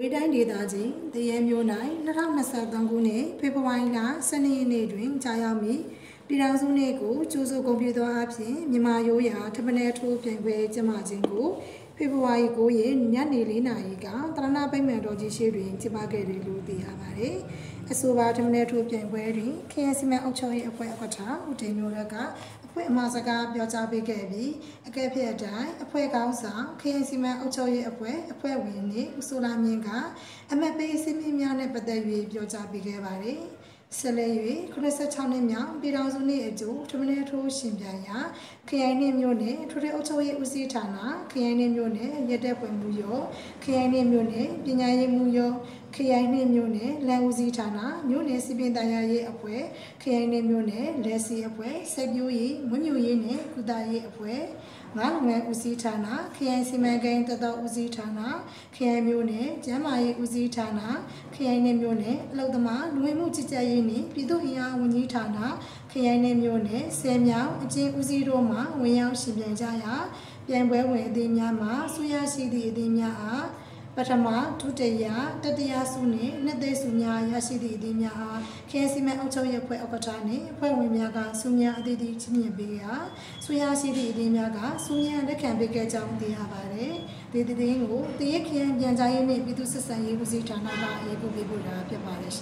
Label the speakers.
Speaker 1: ဝေးတိုင်းဒေသကြီးတရဲမျိုး၌2023ခုနှစ်ဖေဖော်ဝါရီလ12ရက်နေ့တွင်ကြာရောက်မည့်ပြည်ထောင်စုနေ့ကိုကျိုးစုံဂုဏ်ပြုသောအဖြစ်မြန်မာရိုးရာထပနယ်ထိုးပြိုင်ပွဲကျင်းပခြင်းကိုဖေဖော်ဝါရီ9ရက်ညနေ4နာရီကတရဏပိတ်မှန်တော်ကြီးရှိတွင်ကျင်းပခဲ့တယ်လို့သိရပါတယ်။ အဆိုပါထပနယ်ထိုးပြိုင်ပွဲတွင် KNC မအုပ်ချုပ်ရေးအဖွဲ့အခွတ်ထဦးတင်မျိုးရကအဖွဲ့အမှားစကားပြောကြားပေးခဲ့ပြီးအကဲဖြတ်အတိုင်းအဖွဲ့ကောင်းဆောင် KNC မအုပ်ချုပ်ရေးအဖွဲ့အဖွဲ့ဝင်နှင့်ဦးဆိုလာမြင့်ကအမတ်ပေးအစည်းအဝေးများနဲ့ပတ်သက်၍ပြောကြားပေးခဲ့ပါတယ်။ဆက်လက်၍86နှစ်မြောက်ပြည်ထောင်စုနေ့အကျိုးထမင်းထိုးရှင်ပြရာခရိုင်နှင့်မြို့နယ်ထူထအုပ်ချုပ်ရေးဦးစီးဌာနခရိုင်နှင့်မြို့နယ်ရက်တဲ့ပွဲမှုရောခရိုင်နှင့်မြို့နယ်ပညာရေးမှုရောခရိုင်နှင့်မြို့နယ်လမ်းဦးစီးဌာနမြို့နယ်စီပင်တရားရေးအဖွဲ့ခရိုင်နှင့်မြို့နယ်လက်စီအဖွဲ့စိတ်ပြိုးရေးမွေးမြူရေးနှင့်ကုသရေးအဖွဲ့ငါးငွေဦးစီးဌာနခရိုင်စီမံကိန်းတတော်ဦးစီးဌာနခရိုင်မြို့နယ်ကျန်းမာရေးဦးစီးဌာနခရိုင်နှင့်မြို့နယ်အလုံသမားလူဝင်မှုကြီးကြပ်ရေးနှင့်ပြည်သူ့အင်အားဝန်ကြီးဌာနခရိုင်နှင့်မြို့နယ်ဆယ်မြောင်အကျဉ်းဦးစီးတို့မှဝင်ရောက်ရှင်ပြိုင်ကြရာပြိုင်ပွဲဝင်အသင်းများမှဆုရရှိသည့်အသင်းများအား ပထမဒုတိယတတိယဆုနှင့်နှစ်သိဆုများရရှိသည့်အသင်းများအားခဲစီမံအုပ်ချုပ်ရေးအဖွဲ့ဥက္ကဋ္ဌနှင့်အဖွဲ့ဝင်များကဆုများအသီးသီးချီးမြှင့်ပေးရာဆုရရှိသည့်အသင်းများကဆုများလက်ခံပေးခဲ့ကြောင်းသိရပါတယ်။ဒီသင်းကိုတရက်ခရိုင်ပြန်ကြားရေးနှင့်ပြည်သူ့ဆက်ဆံရေးဦးစီးဌာနကရေကူပေးပို့တာဖြစ်ပါတယ်